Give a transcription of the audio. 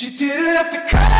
She didn't have to cut.